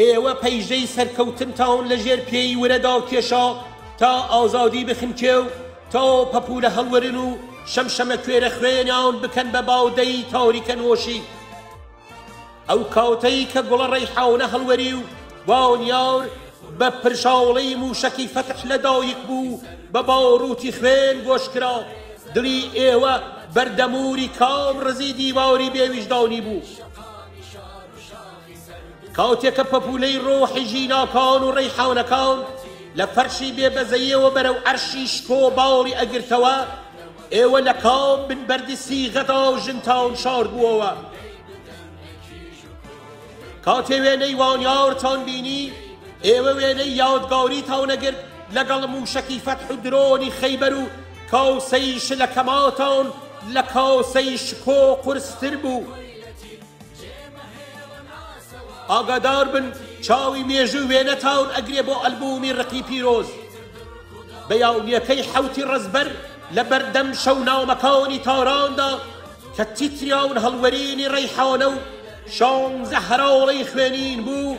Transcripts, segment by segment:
ئێوە پەیژەی سەرکەوتنتان لە ژێر پێی ورەدا کێشا تا ئازادی بخنکێ و تا پەپوولە هەڵورن و شەمشەمە کوێرە خوێنیان بکەن بە باودەی تاریکە نۆشی. ئەو کاتەی کە گوڵە ڕەیحانە هەڵوەری و بانیار بە پرژاوڵەی مووشەکی فەتح لە دایک بوو و بە باڕووتی خوێن گۆش کرا، دڵی ئێوە بەردەمووری کام ڕزی دیواری بێویژدانی بوو؟ کاتێک کە پەپوولەی ڕۆحی ژیناکان و ڕەیحانەکان لە فەرشی بێ بەزەیەوە بەرەو عەرشی شکۆ باڵی ئەگرتەوە، ئێوە لە کام بن بەردی سیغەدا ژنتان شار بووەوە؟ کاتێ وێنەی وانیارتان بینی، ئێوە وێنەی یادگاریتان نەگرت لەگەڵ مووشەکی فەتح و درۆنی خەیبەر و کاسەی شلەکەماتان لە کاسەی شکۆ قورستر بوو. ئاگاداربن چاوی مێژوو وێنە تاون ئەگرێ بۆ ئەلبوومی ڕقی پیرۆز بە یاونیەکەی حەوتی ڕەزبەر لە بەردەم شەونامەکانی تاراندا کە تیتریان هەڵوەرینی ڕەیحانە و شانزە هەراڵەی خوێنین بوو،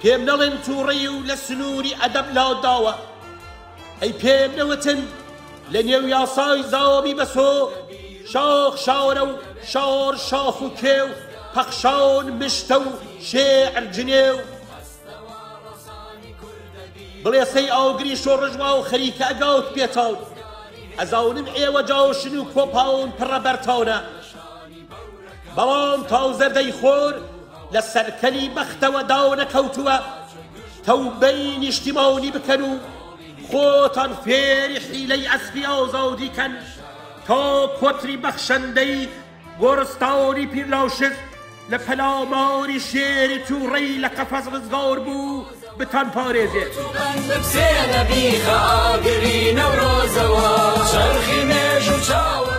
پێم نەڵێن توڕەی و لە سنووری ئەدەب لاداوە، ئەی پێم نەوتن لە نێو یاسای زاۆمی بەسۆ، شاخ شاۆرە و شاڕ شاخ و کێو پەخشان مشتە و شێعر جنێو، بڵێسەی ئاگری شۆڕش وا و خەریکە ئەگات بێتاو، ئەزانم ئێوە جاشن و کۆپاون پڕە بەرتانە، بەڵام تاو زەردەی خۆر لە سەرکەلی بەختەوە داو نەکەوتووە تەوبەی نیشتیمانی بکەن و خۆتان فێری حیلەی ئەسپی ئازاو دیکەن تا کۆتری بەخشەندەی گۆڕستانی پیرلاوشک لە پەلاماری شێری تووڕەی لە قەفەز ڕزگار بوو بتان پارێزێت نەورۆزەوە چرخی مێژ و چاوە